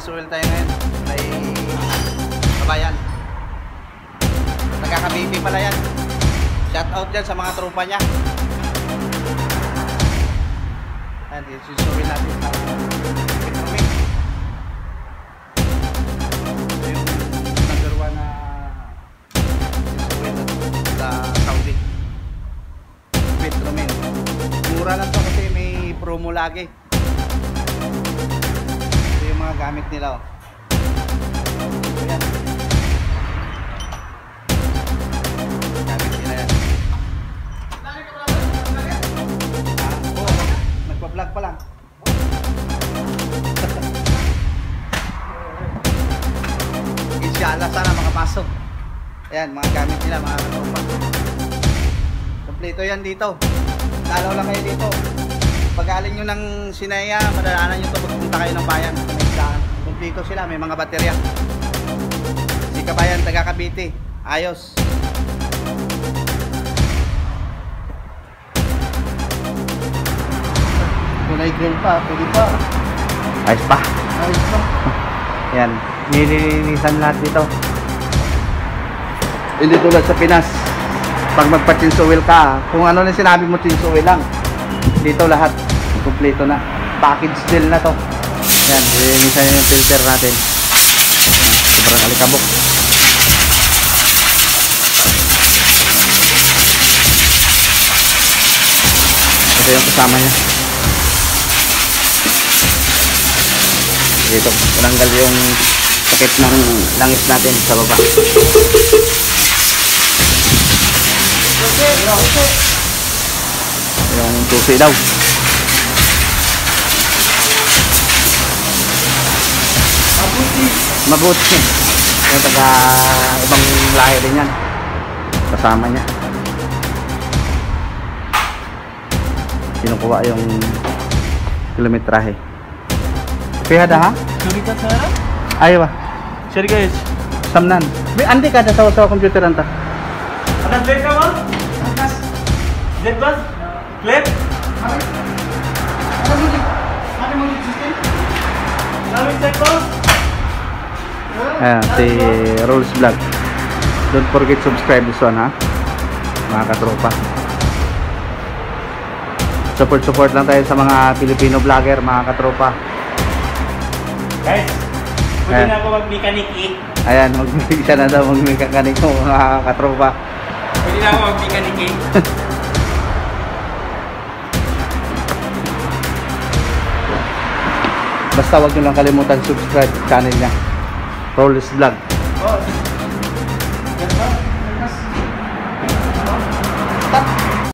Suel tayo ngayon. Kay kabayan. Nagkakabibi pala yan. Shout out dyan sa mga tropa niya. Ayan, isusuwin natin sa Petromig. Ito yung number na isusuwin sa Saudi. Petromig. Mura lang to kasi may promo lagi. Ito gamit nila oh. Ayan. Gamit nila yan. Ah, oo. Nagpa-vlog pa lang. Inshallah sana makapasok. Ayan, mga gamit nila, mga katropa. Kompleto yan dito. Dalaw lang kayo dito. Pag galing nyo ng Sinaya, madalanan nyo to pagpunta kayo ng bayan. Kompleto sila, may mga baterya. Si Kabayan, taga Cavite. Ayos. Kulay grill pa, pwede pa. Ayos pa. Ayos pa. Yan, nililinisan lahat dito. Hindi tulad sa Pinas. Pag magpa-chinsuwil ka, kung ano na sinabi mo, chinsuwil lang. Dito lahat, kumpleto na. Package deal na to. Yan, nililinisan yung filter natin. Sobrang alikabok. Ito yung kasama niya. dito tinanggal yung sakit ng langis natin sa baba yung tusi daw Mabuti. mabuti yung taga ibang lahi din yan kasama niya kinukuha yung kilometrahe kaya dah ha? Sorry ka, Sarah? Ayaw ah. Sorry guys. Samnan. May andi ka na sa sa computer anta. Anas, plate ka mo? Anas. Jet ba? Plate? Ano mo yung system? Namin check ko? Ayan, si Rolls Vlog. Don't forget subscribe this one ha. Mga katropa. Support support lang tayo sa mga Filipino vlogger, mga katropa. Guys, pwede na ako mag-mechanic eh. Ayan, magbibig siya na daw magmikakanik mo mga katropa. Pwede na ako mag-mechanic eh. Basta wag nyo lang kalimutan subscribe channel niya. Rollis Vlog. Oh. Yes, sir. Yes, sir.